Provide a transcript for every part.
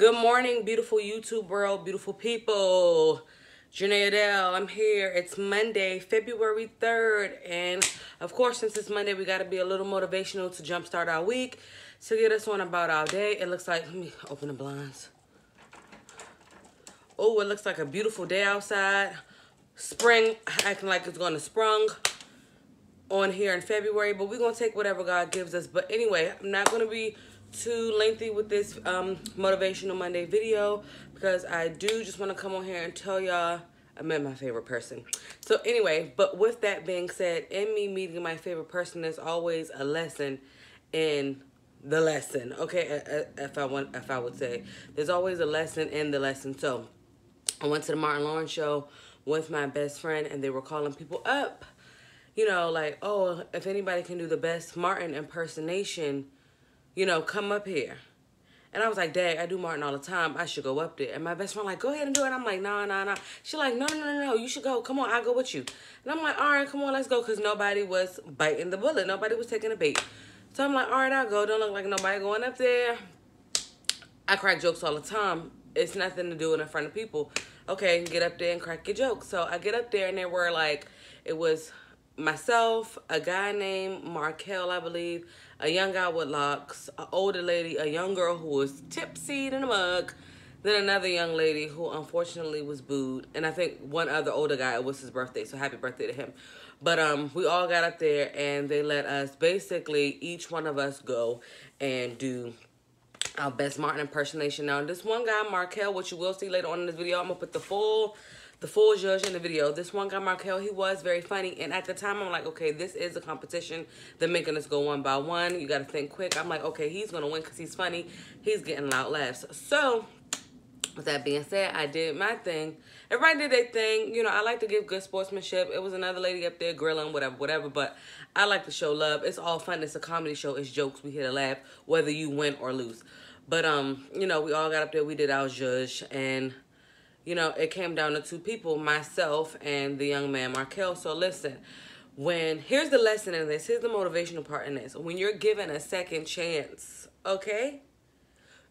Good morning, beautiful YouTube world, beautiful people. Gernae Adele, I'm here. It's Monday, February 3rd. And of course, since it's Monday, we got to be a little motivational to jumpstart our week to get us on about our day. It looks like, let me open the blinds. Oh, it looks like a beautiful day outside. Spring, acting like it's going to sprung on here in February. But we're going to take whatever God gives us. But anyway, I'm not going to be too lengthy with this um, Motivational Monday video because I do just want to come on here and tell y'all I met my favorite person. So anyway, but with that being said, in me meeting my favorite person, there's always a lesson in the lesson. Okay, if I want, if I would say, there's always a lesson in the lesson. So I went to the Martin Lawrence show with my best friend, and they were calling people up. You know, like, oh, if anybody can do the best Martin impersonation you know, come up here. And I was like, Dad, I do Martin all the time. I should go up there. And my best friend like, go ahead and do it. I'm like, nah, nah, nah. She like, no, no, no, no. You should go. Come on, I'll go with you. And I'm like, all right, come on, let's go. Because nobody was biting the bullet. Nobody was taking a bait. So I'm like, all right, I'll go. Don't look like nobody going up there. I crack jokes all the time. It's nothing to do in front of people. Okay, get up there and crack your jokes. So I get up there and there were like, it was myself, a guy named Markel, I believe, a young guy with locks, an older lady, a young girl who was tipsy in a mug, then another young lady who unfortunately was booed, and I think one other older guy, it was his birthday, so happy birthday to him. But um, we all got up there and they let us basically, each one of us go and do our best Martin impersonation. Now, this one guy, Markel, which you will see later on in this video, I'm to put the full the full judge in the video. This one guy, Markel, he was very funny. And at the time, I'm like, okay, this is a competition. They're making us go one by one. You got to think quick. I'm like, okay, he's going to win because he's funny. He's getting loud laughs. So, with that being said, I did my thing. Everybody did their thing. You know, I like to give good sportsmanship. It was another lady up there grilling, whatever, whatever. But I like to show love. It's all fun. It's a comedy show. It's jokes. We here to laugh, whether you win or lose. But, um, you know, we all got up there. We did our judge. And you know, it came down to two people, myself and the young man, Markel. So listen, when, here's the lesson in this, here's the motivational part in this. When you're given a second chance, okay?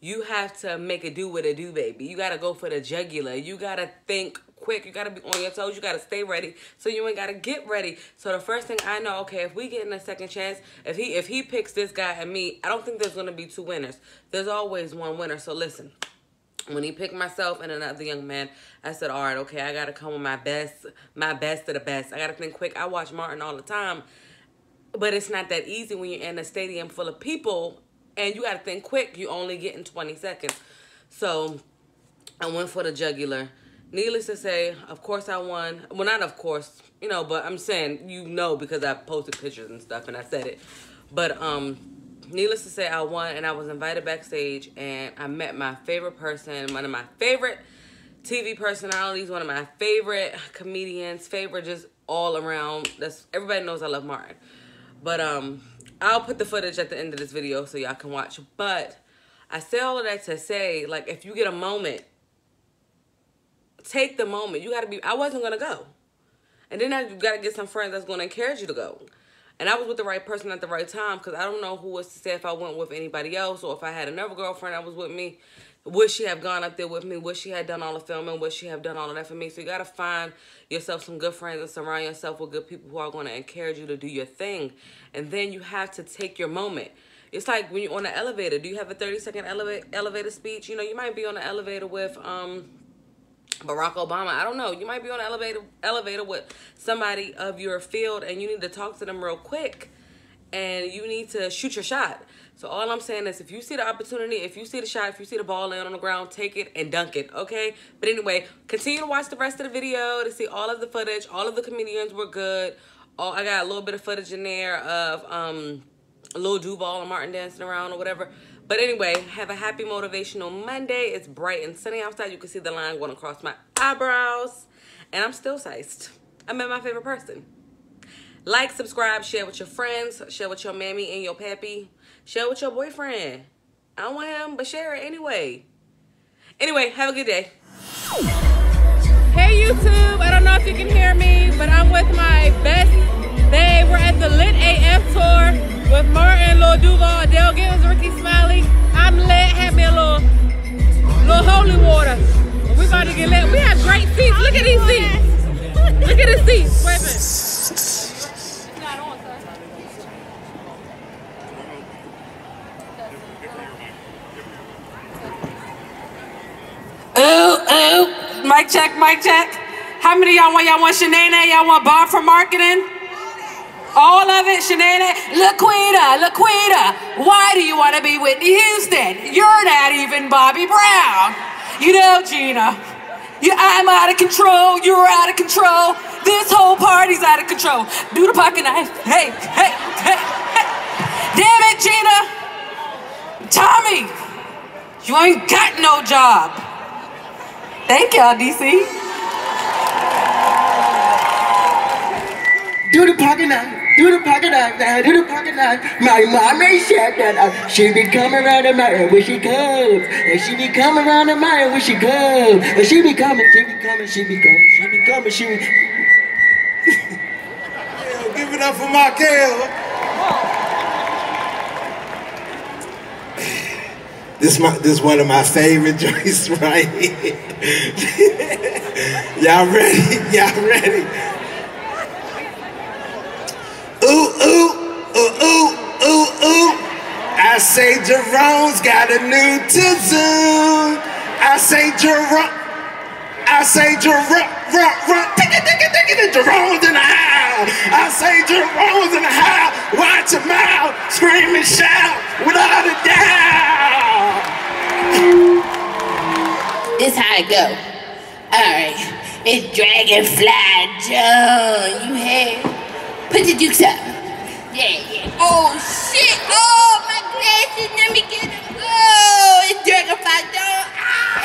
You have to make it do what it do, baby. You got to go for the jugular. You got to think quick. You got to be on your toes. You got to stay ready. So you ain't got to get ready. So the first thing I know, okay, if we get in a second chance, if he if he picks this guy and me, I don't think there's going to be two winners. There's always one winner. So listen, when he picked myself and another young man, I said, all right, okay, I got to come with my best, my best of the best. I got to think quick. I watch Martin all the time, but it's not that easy when you're in a stadium full of people and you got to think quick. You only get in 20 seconds. So I went for the jugular. Needless to say, of course I won. Well, not of course, you know, but I'm saying you know because I posted pictures and stuff and I said it. But um needless to say, I won and I was invited backstage and I met my favorite person, one of my favorite TV personalities, one of my favorite comedians, favorite just all around. That's everybody knows I love Martin. But um I'll put the footage at the end of this video so y'all can watch. But I say all of that to say, like, if you get a moment, take the moment. You gotta be I wasn't gonna go. And then I gotta get some friends that's gonna encourage you to go. And I was with the right person at the right time because I don't know who was to say if I went with anybody else or if I had another girlfriend that was with me. Would she have gone up there with me? Would she have done all the filming? Would she have done all of that for me? So you got to find yourself some good friends and surround yourself with good people who are going to encourage you to do your thing. And then you have to take your moment. It's like when you're on an elevator. Do you have a 30 second elevator elevator speech? You know, you might be on an elevator with um Barack Obama. I don't know. You might be on an elevator elevator with somebody of your field and you need to talk to them real quick and you need to shoot your shot. So all I'm saying is if you see the opportunity, if you see the shot, if you see the ball laying on the ground, take it and dunk it, okay? But anyway, continue to watch the rest of the video to see all of the footage. All of the comedians were good. All, I got a little bit of footage in there of um, Lil Duval and Martin dancing around or whatever. But anyway, have a happy motivational Monday. It's bright and sunny outside. You can see the line going across my eyebrows. And I'm still sized. I met my favorite person. Like, subscribe, share with your friends, share with your mammy and your pappy, share with your boyfriend. I don't want him, but share it anyway. Anyway, have a good day. Hey YouTube, I don't know if you can hear me, but I'm with my best babe. We're at the Lit AF tour with Martin, Lil Duval, Adele Givens, Rickey Smiley. I'm lit. Had me a little, little holy water. We about to get lit. We have great seats. Look at these seats. Look at the seats. Wait a minute. Ooh, ooh. Mic check, mic check. How many y'all want? Y'all want Shanae? Y'all want Bob for marketing? All of it, Shanae. Laquita, Laquita, why do you want to be Whitney Houston? You're not even Bobby Brown. You know, Gina, you, I'm out of control. You're out of control. This whole party's out of control. Do the pocket knife. Hey, hey, hey, hey. Damn it, Gina. Tommy, you ain't got no job. Thank y'all, DC. Do the pocket knife. Do the pocket knife. Do the pocket knife. My mommy said that uh, she be coming around the mountain when she comes. And she be coming around the mountain when she comes. And she be coming, she be coming, she be coming, she be coming, she be Give it up for my Markel. This my this one of my favorite joints right here. Y'all ready? Y'all ready? Ooh, ooh, ooh, ooh, ooh. I say Jerome's got a new tune. I say Jerome. I say Jerome, run, run, tick it, tick it, tick it, Jerome's in the house. I say Jerome's in the house. Watch your mouth, scream and shout without a doubt. This how it go. Alright. It's Dragonfly Jones. You have put the dukes up. Yeah, yeah. Oh shit! Oh my glasses, let me get them. Oh, it's Dragonfly Jones. Ah!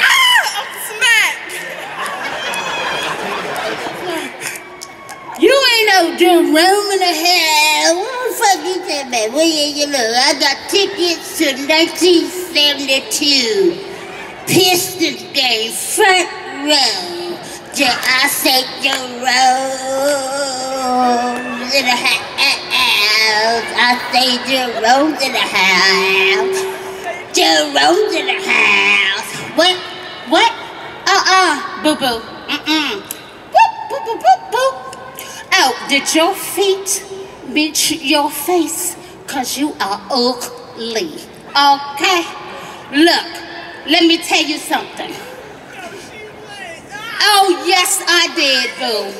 ah, I'm smacked. You ain't no Jerome in the hell. What the fuck you say, man? Where you, you look? I got tickets to 1972. Pistons game, front row. Ja- I say Jerome in the house. I say Jerome's in the house. Jerome's in the house. What? What? Uh-uh. Boo-boo. Mm-mm. Boop, boop, boop, boop, boop. Oh, did your feet meet your face? Cause you are ugly. Okay? Look, let me tell you something. Oh, yes, I did, boo.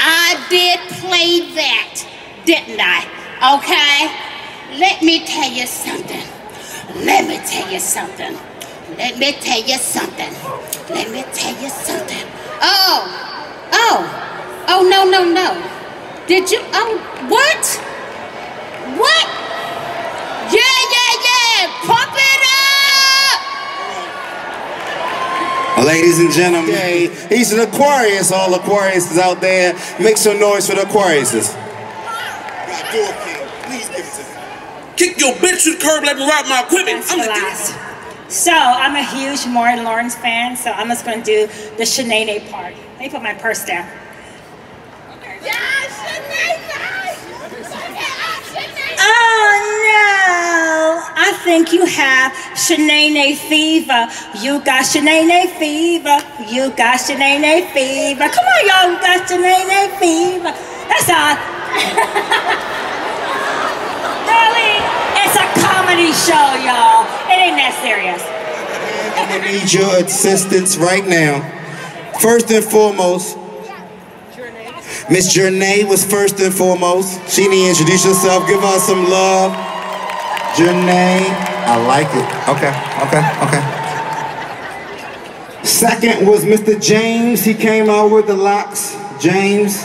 I did play that, didn't I? Okay? Let me tell you something. Let me tell you something. Let me tell you something. Let me tell you something. Oh, oh, oh, no, no, no. Did you, oh, what? What? Yeah, yeah, yeah. Pump it up. Ladies and gentlemen, he's an Aquarius. All Aquariuses out there, make some noise for the Aquariuses. Kick your bitch to the curb, let me ride my equipment. I'm the last. So I'm a huge Martin Lawrence fan, so I'm just gonna do the Shanae part. Let me put my purse down. Oh no! I think you have Shanae fever. You got Shanae fever. You got Shanae fever. Come on, y'all, you got Shanae fever. That's all. Darling, it's a comedy show, y'all. It ain't that serious. I need your assistance right now. First and foremost, Miss Gernae was first and foremost. She need to introduce herself. Give her some love. Gernae, I like it. Okay, okay, okay. Second was Mr. James. He came out with the locks. James.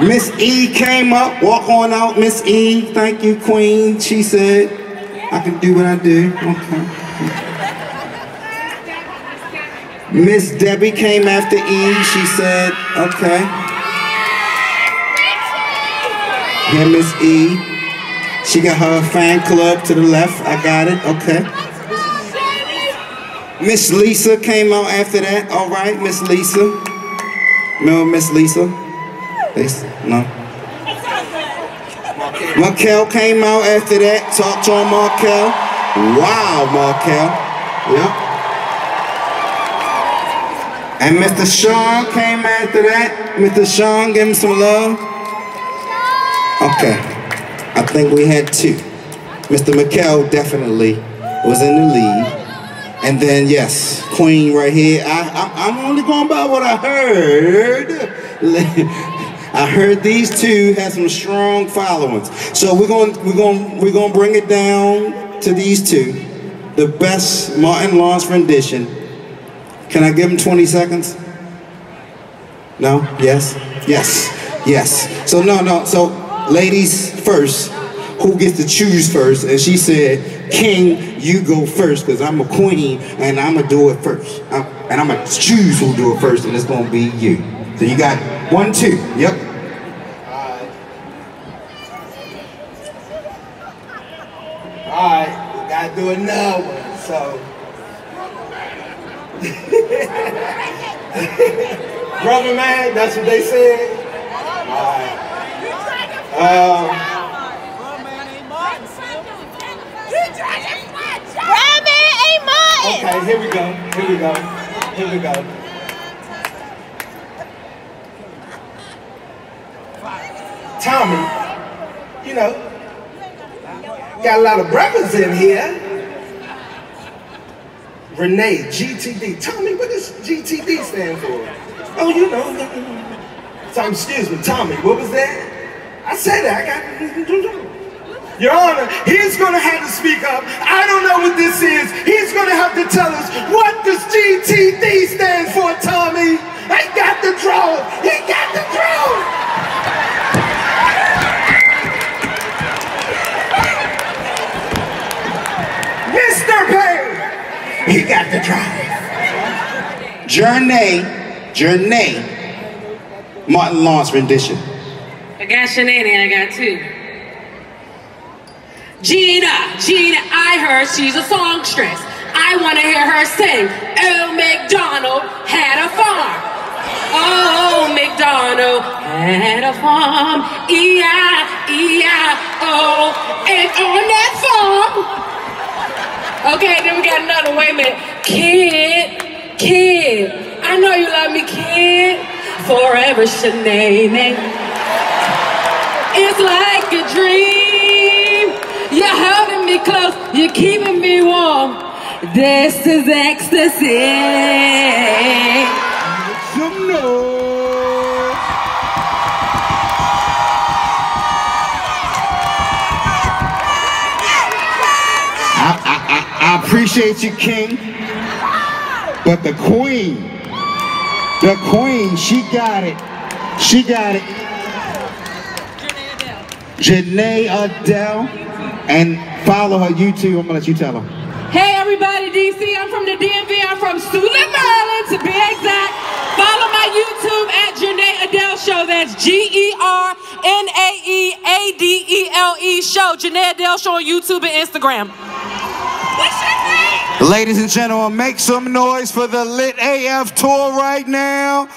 Miss E came up. Walk on out, Miss E. Thank you, Queen. She said, I can do what I do. Okay. Miss Debbie came after E. She said, okay. Yeah, Miss E. She got her fan club to the left. I got it. Okay. Miss Lisa came out after that. All right, Miss Lisa. No, Miss Lisa? No. Markel came out after that. Talk to Markel. Wow, Markel. Yep. And Mr. Sean came after that. Mr. Sean, give him some love. Okay. I think we had two. Mr. McKell definitely was in the lead. And then, yes, Queen right here. I, I'm only going by what I heard. I heard these two had some strong followings. So we're going we're going we're going to bring it down to these two. The best Martin Lawrence rendition. Can I give him 20 seconds? No? Yes? Yes. Yes. So no, no. So ladies first. Who gets to choose first? And she said, King, you go first because I'm a queen and I'm going to do it first. I'm, and I'm going to choose who do it first and it's going to be you. So you got one, two. Yep. Alright, we gotta do another so. Brother man, that's what they said? Alright. Okay, here we go, here we go, here we go. Tommy, you know, got a lot of brothers in here. Renee, GTD. Tommy, what does GTD stand for? Oh, you know. Tommy, excuse me, Tommy, what was that? I said that, I got Your Honor, he's gonna have to speak up. I don't know what this is. He's gonna have to tell us what does GTD stand for, Tommy? I got the draw. He got the draw. Mr. Payne, he got the drive. Journey, Journey, Martin Lawrence rendition. Got Shanae I got two. Gina, Gina, I heard she's a songstress. I want to hear her sing. Oh, McDonald had a farm. Oh, McDonald had a farm. E-I-E-I-O. And on that farm. Okay, then we got another. Wait a minute. Kid, kid. I know you love me, kid. Forever, Shanae. Like a dream. You're holding me close. You're keeping me warm. This is ecstasy. I, I, I appreciate you, King. But the queen, the queen, she got it. She got it. Gernae Adele. And follow her YouTube. I'm gonna let you tell her. Hey everybody, DC, I'm from the DMV. I'm from Suitland, Maryland to be exact. Follow my YouTube at Gernae Adele Show. That's G-E-R-N-A-E-A-D-E-L-E E Show. Gernae Adele Show on YouTube and Instagram. What's your name? Ladies and gentlemen, make some noise for the Lit AF tour right now.